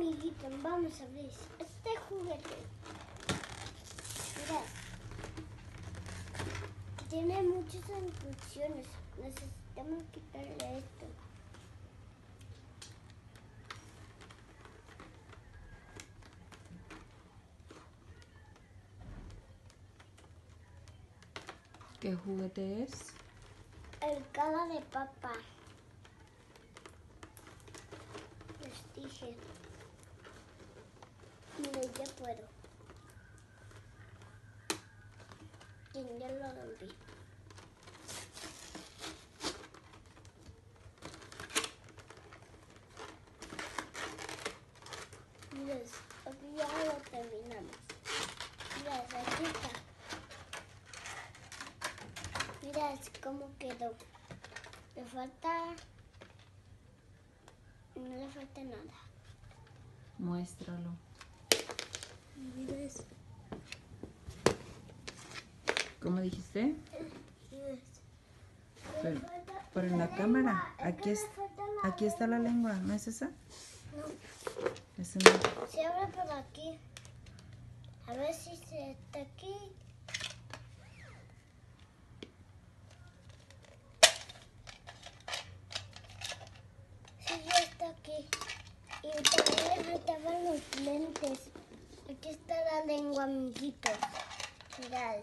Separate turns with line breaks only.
amiguito, vamos a ver este juguete. Mira. Tiene muchas instrucciones. Necesitamos quitarle esto.
¿Qué juguete es?
El cara de papá. Les dije. Mira, ya puedo. Y ya lo rompí. Ya lo terminamos. Mira, aquí está. Mira cómo quedó. Le falta... No le falta nada.
Muéstralo.
Mira eso.
¿Cómo dijiste? Pero, pero en la cámara. Aquí, es, aquí está la lengua, ¿no es esa?
No,
Esa no.
se abre por aquí. A ver si se está aquí. Sí, ya está aquí. Y también le faltaban los lentes. Aquí está la lengua, amiguitos. Mirad.